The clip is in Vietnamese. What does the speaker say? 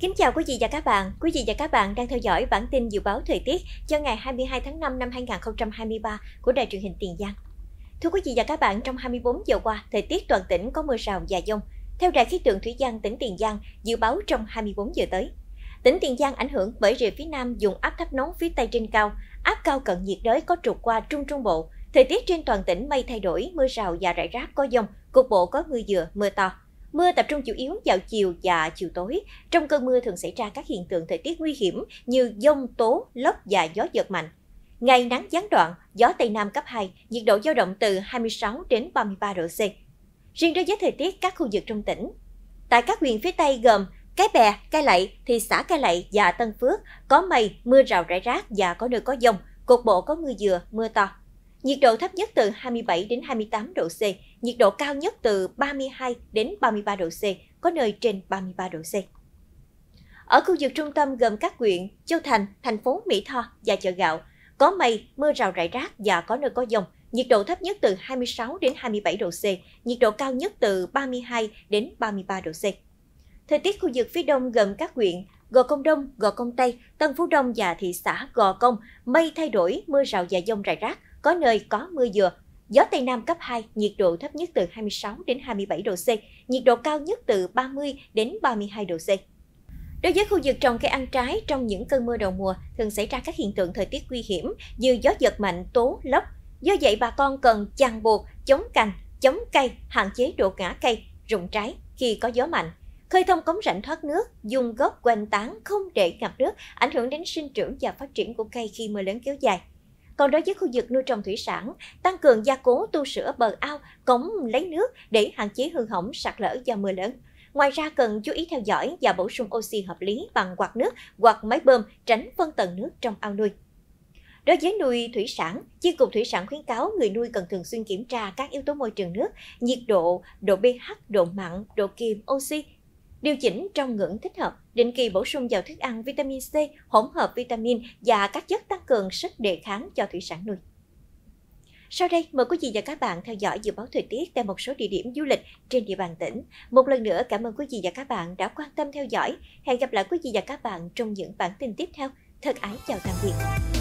Kính chào quý vị và các bạn. Quý vị và các bạn đang theo dõi bản tin dự báo thời tiết cho ngày 22 tháng 5 năm 2023 của Đài truyền hình Tiền Giang. Thưa quý vị và các bạn, trong 24 giờ qua, thời tiết toàn tỉnh có mưa rào và dông. Theo Đài khí tượng thủy Giang tỉnh Tiền Giang dự báo trong 24 giờ tới, tỉnh Tiền Giang ảnh hưởng bởi rìa phía Nam dùng áp thấp nóng phía Tây trên cao, áp cao cận nhiệt đới có trục qua Trung Trung Bộ. Thời tiết trên toàn tỉnh mây thay đổi, mưa rào và rải rác có dông, cục bộ có mưa dừa, mưa to. Mưa tập trung chủ yếu vào chiều và chiều tối. Trong cơn mưa thường xảy ra các hiện tượng thời tiết nguy hiểm như dông, tố, lốc và gió giật mạnh. Ngày nắng gián đoạn, gió Tây Nam cấp 2, nhiệt độ dao động từ 26 đến 33 độ C. Riêng đối với thời tiết các khu vực trong tỉnh, tại các huyện phía Tây gồm Cái Bè, Cai Lậy, thị xã Cai Lậy và Tân Phước có mây, mưa rào rải rác và có nơi có dông, cục bộ có mưa vừa, mưa to. Nhiệt độ thấp nhất từ 27 đến 28 độ C, nhiệt độ cao nhất từ 32 đến 33 độ C, có nơi trên 33 độ C. Ở khu vực trung tâm gồm các huyện Châu Thành, thành phố Mỹ Tho và chợ gạo, có mây, mưa rào rải rác và có nơi có dông. Nhiệt độ thấp nhất từ 26 đến 27 độ C, nhiệt độ cao nhất từ 32 đến 33 độ C. Thời tiết khu vực phía đông gồm các huyện Gò Công Đông, Gò Công Tây, Tân Phú Đông và thị xã Gò Công, mây thay đổi, mưa rào và dông rải rác, có nơi có mưa vừa. Gió Tây Nam cấp 2, nhiệt độ thấp nhất từ 26 đến 27 độ C, nhiệt độ cao nhất từ 30 đến 32 độ C. Đối với khu vực trồng cây ăn trái trong những cơn mưa đầu mùa, thường xảy ra các hiện tượng thời tiết nguy hiểm như gió giật mạnh, tố, lốc. Do vậy bà con cần chằng buộc, chống cành, chống cây, hạn chế độ ngã cây, rụng trái khi có gió mạnh. Khơi thông cống rãnh thoát nước, dùng gốc quanh tán không để ngập nước, ảnh hưởng đến sinh trưởng và phát triển của cây khi mưa lớn kéo dài. Còn đối với khu vực nuôi trồng thủy sản, tăng cường gia cố tu sửa bờ ao, cống lấy nước để hạn chế hư hỏng sạt lở do mưa lớn. Ngoài ra cần chú ý theo dõi và bổ sung oxy hợp lý bằng quạt nước hoặc máy bơm tránh phân tầng nước trong ao nuôi. Đối với nuôi thủy sản, Chi cục Thủy sản khuyến cáo người nuôi cần thường xuyên kiểm tra các yếu tố môi trường nước, nhiệt độ, độ pH, độ mặn, độ kiềm, oxy, điều chỉnh trong ngưỡng thích hợp, định kỳ bổ sung vào thức ăn vitamin C, hỗn hợp vitamin và các chất tăng cường sức đề kháng cho thủy sản nuôi. Sau đây, mời quý vị và các bạn theo dõi dự báo thời tiết tại một số địa điểm du lịch trên địa bàn tỉnh. Một lần nữa, cảm ơn quý vị và các bạn đã quan tâm theo dõi. Hẹn gặp lại quý vị và các bạn trong những bản tin tiếp theo. Thật ái chào tạm biệt.